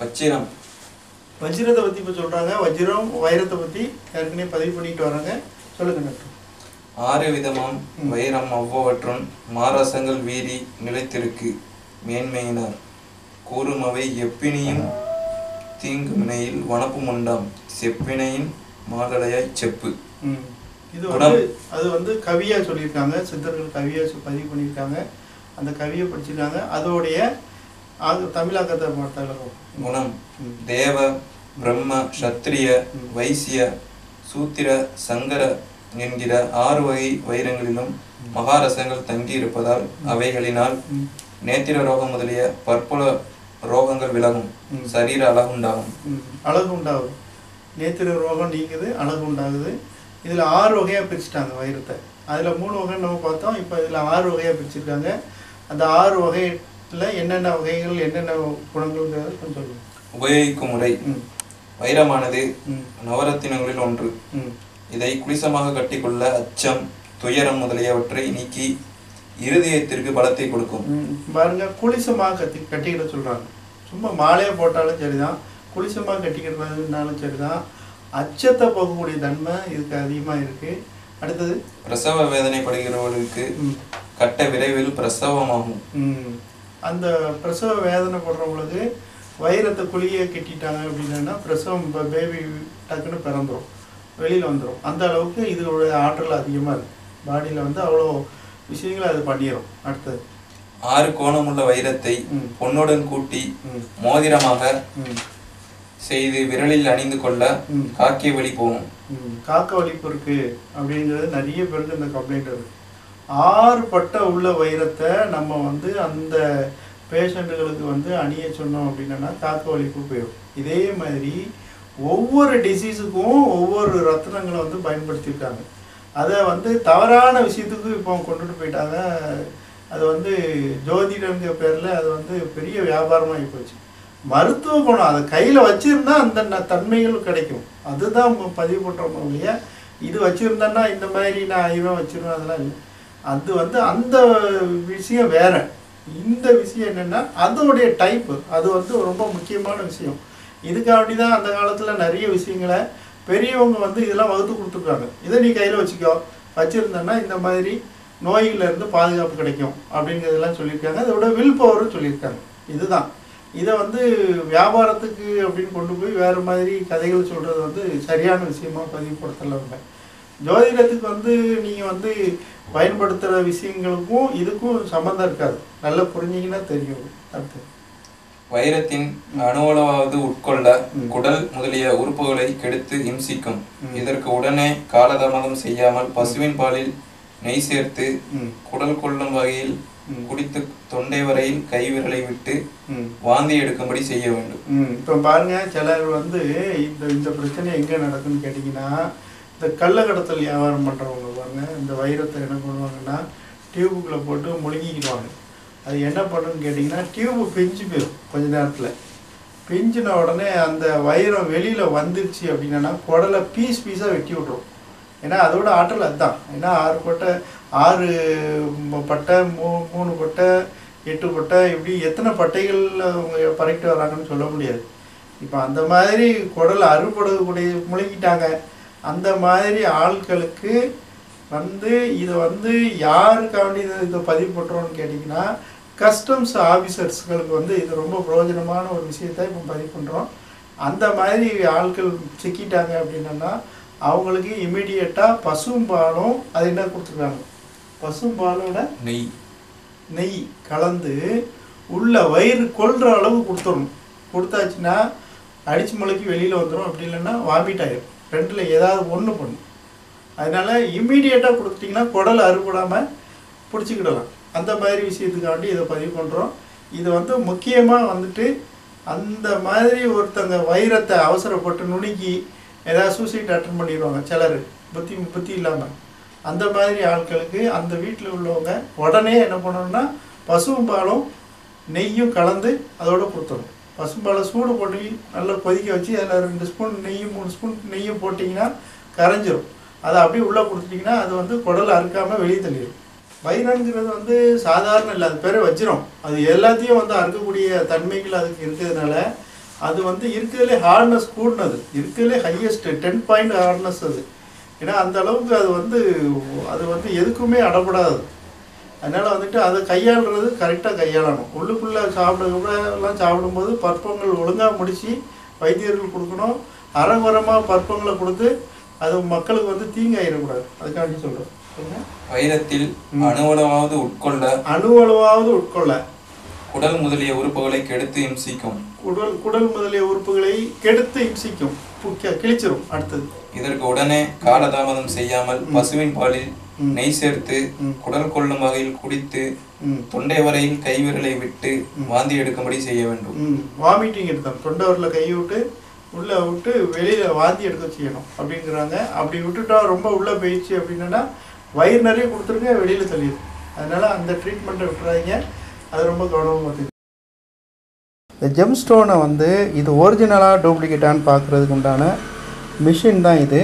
வச்சிரம் வஜ்ரத்தை பற்றி இப்போ சொல்கிறாங்க வஜ்ரம் வைரத்தை பற்றி ஏற்கனவே பதிவு பண்ணிட்டு வராங்க. சொல்லுங்க டாக்டர். ஆறு விதமாம் வைரம் அவ்வவற்றுன் மாரசங்கள் வீரி நிலைத்திருக்கு மேன்மையினார். கூறுமவை எப்பினியும் தீங்கு வினையில் வனப்பு உண்டாம் செப்பினையின் மாதடையாய் செப்பு. இது வந்து அது வந்து கவியா சொல்லியிருக்காங்க. சித்தர்கள் கவியா சொ- பதிவு பண்ணியிருக்காங்க. அந்த கவியை படிச்சிருக்காங்க. அதோடைய ஆக தமிழாக்கத்தை பார்த்தாலும் குணம். தேவ பிரம்ம சத்திரிய வைசிய சூத்திர சங்கர என்கிற ஆறு வகை வைரங்களிலும் மகாரசங்கள் தங்கி இருப்பதால் அவைகளினால். நேத்திர ரோகம் முதலிய பற்பல ரோகங்கள் விலகும். சரீர அழகுண்டாகும் ம். அழகு உண்டாகுது நேத்திர ரோகம் நீங்குது அழகு உண்டாகுது. இதில் ஆறு வகையாக பிரிச்சுட்டாங்க வைரத்தை. அதில் மூணு வகை நம்ம பார்த்தோம். இப்போ இதில் ஆறு வகையாக பிரிச்சிருக்காங்க. அந்த ஆறு வகையில் என்னென்ன வகைகள் என்னென்ன குணங்கள்ங்கிறத கொஞ்சம் உபயோகிக்கும் முறை வைரமானது நவரத்தினங்களில் ஒன்று. இதை குளிசமாக கட்டிக்கொள்ள அச்சம் துயரம் முதலியவற்றை நீக்கி இருதயத்திற்கு பலத்தை கொடுக்கும். பாருங்க குளிசமாக கட்டி கட்டிக்கிட சொல்றாங்க. சும்மா மாலையை போட்டாலும் சரிதான். குளிசமாக கட்டிக்கிறதுனாலும் சரிதான். அச்சத்தை போகக்கூடிய தன்மை இதுக்கு அதிகமா இருக்கு. அடுத்தது? பிரசவ வேதனைப்படுகிறவர்களுக்கு ம், கட்ட விரைவில் பிரசவமாகும். அந்த பிரசவ வேதனைப்படுறவங்களுக்கு வைரத்தை குழியை கட்டிட்டாங்க அப்படின்னா பிரசவம் இப்போ பேபி டக்குன்னு பிறந்துரும். வெளியில் வந்துடும் அந்த அளவுக்கு இதோட ஆற்றல் அதிகமாக இருக்கு. பாடியில் வந்து அவ்வளோ விஷயங்களை அது பண்ணிடும் அடுத்தது. ஆறு கோணமுள்ள வைரத்தை. பொன்னுடன் கூட்டி மோதிரமாக செய்து விரலில் அணிந்து கொள்ள. காக்கிய வழி போகும். காக்க வலிப்பு இருக்கு அப்படிங்கிறது நிறைய பேருக்கு இந்த கம்ப்ளைண்ட் இருக்கு. ஆறு பட்ட உள்ள வைரத்தை நம்ம வந்து அந்த பேஷண்ட்டுகளுக்கு வந்து அணிய சொன்னோம் அப்படின்னா காக்க போயிடும். இதே மாதிரி ஒவ்வொரு டிசீஸுக்கும் ஒவ்வொரு ரத்தினங்களை வந்து பயன்படுத்தியிருக்காங்க. அதை வந்து தவறான விஷயத்துக்கு இப்போ கொண்டுட்டு போயிட்டாங்க. அது வந்து ஜோதிடங்கிற பேரில் அது வந்து பெரிய வியாபாரமாகி போச்சு. மருத்துவ குணம் அதை கையில் வச்சுருந்தா அந்த தன்மைகள் கிடைக்கும். அதுதான் பதிவு பண்ணுறோம் இல்லையா இது வச்சுருந்தேன்னா இந்த மாதிரி நான் இவன் வச்சுருவேன் அதெல்லாம் இல்லை. அது வந்து அந்த விஷயம் வேற. இந்த விஷயம் என்னென்னா அதோடைய டைப்பு அது வந்து ரொம்ப முக்கியமான விஷயம். இதுக்காண்டி தான் அந்த காலத்தில் நிறைய விஷயங்களை பெரியவங்க வந்து இதெல்லாம் வகுத்து கொடுத்துருக்காங்க. இதை நீ கையில் வச்சுக்கோ. வச்சுருந்தேன்னா இந்த மாதிரி நோய்கள்லேருந்து பாதுகாப்பு கிடைக்கும் அப்படிங்கிறதெல்லாம் சொல்லியிருக்காங்க. அதோட வில் பவரும் சொல்லியிருக்காங்க. இதுதான். இதை வந்து வியாபாரத்துக்கு அப்படின்னு கொண்டு போய் வேறு மாதிரி கதைகள் சொல்கிறது வந்து சரியான விஷயமா பதிவுப்படுத்தலை இல்லை ஜோதிடத்துக்கு வந்து நீங்கள் வந்து பயன்படுத்துகிற விஷயங்களுக்கும் இதுக்கும் சம்மந்தம் இருக்காது. நல்லா புரிஞ்சிங்கன்னா தெரியும். அடுத்து வைரத்தின் அணுவளவாவது உட்கொள்ள. குடல் முதலிய உறுப்புகளை கெடுத்து இம்சிக்கும். இதற்கு உடனே காலதாமதம் செய்யாமல் பசுவின் பாலில் நெய் சேர்த்து குடல் கொள்ளும் வகையில். குடித்து தொண்டை வரையில் கைவிரலை விட்டு வாந்தி எடுக்கும்படி செய்ய வேண்டும். இப்போ பாருங்க சிலர் வந்து இந்த இந்த பிரச்சனை எங்கே நடக்குன்னு கேட்டிங்கன்னா இந்த கள்ளக்கடத்தல் வியாபாரம் பண்ணுறவங்க பாருங்க இந்த வைரத்தை என்ன பண்ணுவாங்கன்னா டியூபுக்குள்ளே போட்டு முழுங்கிக்கிடுவாங்க அது என்ன பண்ணுன்னு கேட்டிங்கன்னா டியூபு பிஞ்சு போயிடும் கொஞ்ச நேரத்தில். பிஞ்சின உடனே அந்த வைரம் வெளியில் வந்துருச்சு அப்படின்னா குடலை பீஸ் பீஸாக வெட்டி விட்ரும் ஏன்னா அதோட ஆற்றல் அதுதான். ஏன்னா ஆறு பட்டை ஆறு பட்டை மூ மூணு பட்டை எட்டு பட்டை இப்படி எத்தனை பட்டைகளில் அவங்க பறக்கிட்டு வராங்கன்னு சொல்ல முடியாது. இப்போ அந்த மாதிரி குடல் அறுபடக்கூடிய முழுங்கிட்டாங்க. அந்த மாதிரி ஆட்களுக்கு வந்து இதை வந்து யாருக்காண்டி இதை இதை பதிவு பண்ணுறோன்னு கேட்டிங்கன்னா கஸ்டம்ஸ் ஆஃபீஸர்ஸ்களுக்கு வந்து இது ரொம்ப பிரயோஜனமான ஒரு விஷயத்தை இப்போ பதிவு பண்ணுறோம் அந்த மாதிரி ஆட்கள் சிக்கிட்டாங்க அப்படின்னா அவங்களுக்கு இமீடியட்டாக பசும்பாலும் அது என்ன கொடுத்துருக்காங்க? பசும்பாலோட நெய். நெய் கலந்து உள்ள வயிறு கொல்ற அளவு கொடுத்துடணும். கொடுத்தாச்சுன்னா அடிச்சு முளைக்கு வெளியில் வந்துடும் அப்படி இல்லைன்னா வாமிட் ஆயிடும் ரெண்டில் ஏதாவது ஒன்று பண்ணும் அதனால் இம்மீடியட்டாக கொடுத்துட்டிங்கன்னா குடல் அறுபடாமல் பிடிச்சிக்கிடலாம். அந்த மாதிரி விஷயத்துக்காண்டி இதை பதிவு பண்ணுறோம் இது வந்து முக்கியமாக வந்துட்டு அந்த மாதிரி ஒருத்தங்க வைரத்தை அவசரப்பட்டு நுணுக்கி ஏதாவது சூசைட் அட்டன் பண்ணிடுவாங்க. சிலர் புத்தி புத்தி இல்லாமல் அந்த மாதிரி ஆட்களுக்கு அந்த வீட்டில் உள்ளவங்க உடனே என்ன பண்ணணும்னா பசும்பாலும் நெய்யும் கலந்து அதோடு கொடுத்துடணும். பசும்பாலை சூடு போட்டு நல்லா கொதிக்க வச்சு அதில் ரெண்டு ஸ்பூன் நெய்யும் மூணு ஸ்பூன் நெய்யும் போட்டிங்கன்னா கரைஞ்சிரும். அதை அப்படியே உள்ளே கொடுத்துட்டிங்கன்னா அது வந்து குடல் அறுக்காமல் வெளியே தள்ளிடும் வைரங்கிறது வந்து சாதாரண இல்லை அது பேர் வச்சிரும். அது எல்லாத்தையும் வந்து அறுக்கக்கூடிய தன்மைகள் அதுக்கு இருக்கிறதுனால அது வந்து இருக்கிறதுலே ஹார்ட்னஸ் கூடினது. இருக்கிறதுலே ஹையஸ்ட் டென் பாயிண்ட் ஹார்ட்னஸ் அது. ஏன்னா அந்த அளவுக்கு அது வந்து அது வந்து எதுக்குமே அடப்படாது. அதனால வந்துட்டு அதை கையாளுறது கரெக்டாக கையாளணும். உள்ளுக்குள்ளே சாப்பிட எல்லாம் சாப்பிடும்போது பற்பங்கள் ஒழுங்காக முடித்து வைத்தியர்கள் கொடுக்கணும். அறகுறமாக பற்பங்களை கொடுத்து அது மக்களுக்கு வந்து தீங்காயிடக்கூடாது. அதுக்காண்டி சொல்கிறேன் சொல்லுங்க வைரத்தில் அணுவளவாவது உட்கொள்ள அணுவளவாவது உட்கொள்ள. குடல் முதலிய உறுப்புகளை கெடுத்து இம்சிக்கும். குடல் குடல் முதலிய உறுப்புகளை கெடுத்து இம்சிக்கும். கிழிச்சிரும் அடுத்தது. இதற்கு உடனே காலதாமதம் செய்யாமல் பசுவின் பாலில். நெய் சேர்த்து. குடல் கொள்ளும் வகையில் குடித்து தொண்டை வரையில் கைவிரலை விட்டு வாந்தி எடுக்கும்படி செய்ய வேண்டும். வாமிட்டிங் எடுத்தோம் தொண்டவரில் கையை விட்டு உள்ளே விட்டு வெளியில் வாந்தி எடுக்க செய்யணும் அப்படிங்கிறாங்க. அப்படி விட்டுட்டா ரொம்ப உள்ளே போயிடுச்சு அப்படின்னா வயிறு நிறைய கொடுத்துருங்க வெளியில் தள்ளிடும் அதனால அந்த ட்ரீட்மெண்ட்டை விட்டுறாதீங்க. அது ரொம்ப கவனமாக பார்த்துக்கணும். இந்த ஜெம் ஸ்டோனை வந்து இது ஒரிஜினலாக டூப்ளிகேட்டான்னு பார்க்குறதுக்கு உண்டான மிஷின் தான் இது.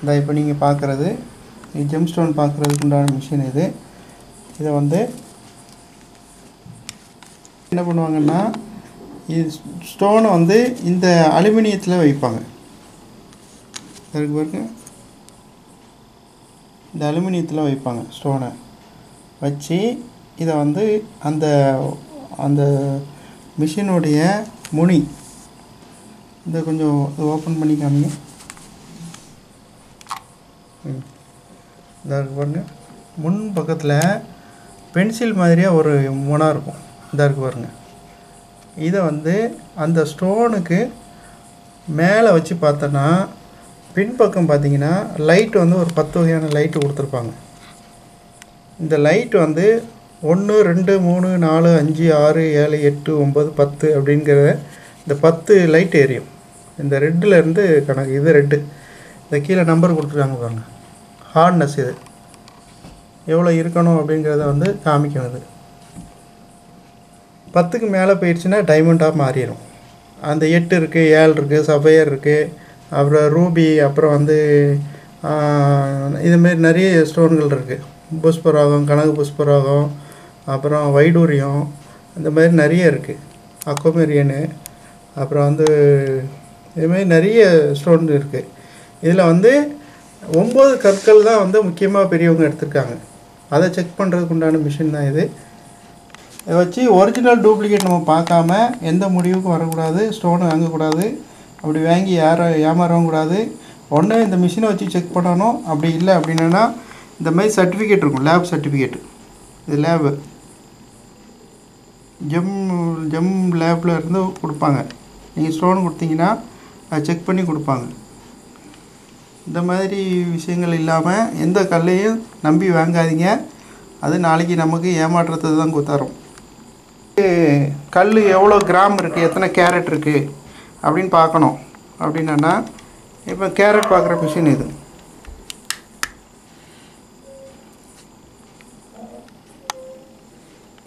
இந்த இப்போ நீங்கள் பார்க்குறது ஜெம் ஸ்டோன் பார்க்குறதுக்கு உண்டான மிஷின் இது. இதை வந்து என்ன பண்ணுவாங்கன்னா இது ஸ்டோனை வந்து இந்த அலுமினியத்தில் வைப்பாங்க. அதுக்கு பாருங்க. இந்த அலுமினியத்தில் வைப்பாங்க ஸ்டோனை வச்சு இதை வந்து அந்த அந்த மிஷினுடைய முனி இதை கொஞ்சம் ஓப்பன் பண்ணி காமிங்க. ம். இதாக இருக்கு பாருங்க. முன் பக்கத்தில் பென்சில் மாதிரியாக ஒரு முனை இருக்கும். இதாக இருக்கு பாருங்க. இதை வந்து அந்த ஸ்டோனுக்கு மேலே வச்சு பார்த்தோன்னா பின்பக்கம் பார்த்தீங்கன்னா லைட் வந்து ஒரு பத்து வகையான லைட்டு கொடுத்துருப்பாங்க. இந்த லைட் வந்து ஒன்று ரெண்டு மூணு நாலு அஞ்சு ஆறு ஏழு எட்டு ஒம்பது பத்து அப்படிங்கிற இந்த பத்து லைட் எரியும். இந்த ரெட்டில் இருந்து கணக்கு இது ரெட்டு. இந்த கீழே நம்பர் கொடுத்துருக்காங்க பாருங்கள் ஹார்ட்னஸ் இது. எவ்வளோ இருக்கணும் அப்படிங்கிறத வந்து காமிக்கணும் இது பத்துக்கு மேலே போயிடுச்சுன்னா டைமண்டாக மாறிடும் அந்த எட்டு இருக்குது ஏழு இருக்குது சஃபையர் இருக்குது அப்புறம் ரூபி அப்புறம் வந்து இதுமாரி நிறைய ஸ்டோன்கள் இருக்குது புஷ்பராகம் கனகு புஷ்பராகம் அப்புறம் வைடூரியம் இந்த மாதிரி நிறைய இருக்குது அக்கோமெரியனு அப்புறம் வந்து இதுமாரி நிறைய ஸ்டோன் இருக்குது இதில் வந்து ஒம்பது கற்கள் தான் வந்து முக்கியமாக பெரியவங்க எடுத்திருக்காங்க. அதை செக் பண்ணுறதுக்கு உண்டான மிஷின் தான் இது. இதை வச்சு ஒரிஜினல் டூப்ளிகேட் நம்ம பார்க்காம எந்த முடிவுக்கும் வரக்கூடாது ஸ்டோனு வாங்கக்கூடாது அப்படி வாங்கி யாரை ஏமாறவும் கூடாது. ஒன்று இந்த மிஷினை வச்சு செக் பண்ணணும். அப்படி இல்லை அப்படின்னா இந்த மாதிரி சர்டிஃபிகேட் இருக்கும் லேப் சர்டிஃபிகேட் இது லேபு ஜெம் ஜெம் லேபில் இருந்து கொடுப்பாங்க. நீங்கள் ஸ்டோன் கொடுத்தீங்கன்னா அதை செக் பண்ணி கொடுப்பாங்க. இந்த மாதிரி விஷயங்கள் இல்லாமல் எந்த கல்லையும் நம்பி வாங்காதீங்க. அது நாளைக்கு நமக்கு ஏமாற்றத்தை தான் குத்தாரும். கல் எவ்வளோ கிராம் இருக்குது எத்தனை கேரட் இருக்குது அப்படின்னு பார்க்கணும். அப்படின்னா இப்போ கேரட் பார்க்குற மிஷின் இது.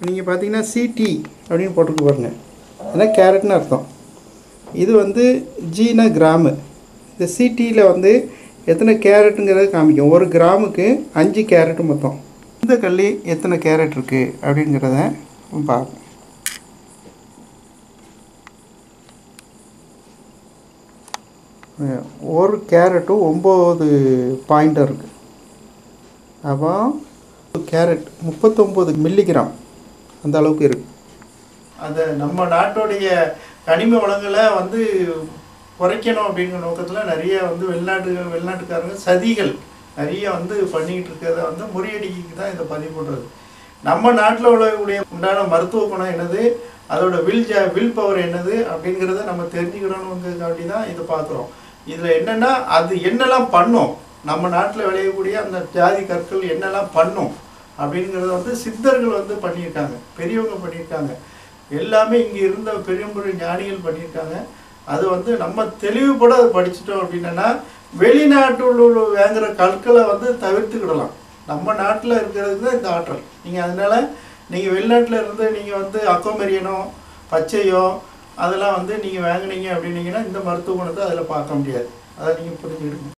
நீங்கள் பார்த்தீங்கன்னா சிடி அப்படின்னு போட்டுக்கு பாருங்க. ஏன்னா கேரட்னு அர்த்தம்? இது வந்து ஜீனா கிராமு. இந்த சிடியில் வந்து எத்தனை கேரட்டுங்கிறத காமிக்கும். ஒரு கிராமுக்கு அஞ்சு கேரட்டு மொத்தம். இந்த கல்லி எத்தனை கேரட் இருக்குது அப்படிங்கிறத பார்ப்போம். ஒரு கேரட்டும் ஒம்பது பாயிண்ட்டாக இருக்குது அப்போ கேரட் முப்பத்தொம்பது மில்லிகிராம் அந்த அளவுக்கு இருக்குது அந்த நம்ம நாட்டுடைய கனிம வளங்களை வந்து குறைக்கணும் அப்படிங்கிற நோக்கத்தில் நிறைய வந்து வெளிநாட்டு வெளிநாட்டுக்காரங்க சதிகள் நிறைய வந்து பண்ணிக்கிட்டு இருக்கிறத வந்து முறியடிக்கு தான் இதை பதிவு பண்ணுறது நம்ம நாட்டில் உள்ளக்கூடிய உண்டான மருத்துவ குணம் என்னது? அதோட வில் ஜ வில் பவர் என்னது? அப்படிங்கிறத நம்ம தெரிஞ்சுக்கணுங்கிறதுக்காண்டி தான் இதை பார்க்குறோம். இதில் என்னென்னா அது என்னெல்லாம் பண்ணும்? நம்ம நாட்டில் விளையக்கூடிய அந்த ஜாதி கற்கள் என்னெல்லாம் பண்ணும்? அப்படிங்கிறத வந்து சித்தர்கள் வந்து பண்ணியிருக்காங்க. பெரியவங்க பண்ணியிருக்காங்க. எல்லாமே இங்கே இருந்த பெரிய பெரிய ஞானிகள் பண்ணியிருக்காங்க. அது வந்து நம்ம தெளிவுபட அதை படிச்சிட்டோம் அப்படின்னா வெளிநாட்டில் உள்ள வாங்குற கற்களை வந்து தவிர்த்துக்கிடலாம். நம்ம நாட்டில் இருக்கிறது தான் இந்த ஆற்றல். நீங்கள் அதனால நீங்கள் வெளிநாட்டில் இருந்து நீங்கள் வந்து அக்கோமெரியனோ பச்சையோ அதெல்லாம் வந்து நீங்கள் வாங்கினீங்க அப்படின்னீங்கன்னா இந்த மருத்துவ குணத்தை அதில் பார்க்க முடியாது. அதை நீங்கள் புரிஞ்சுக்கிடுங்க.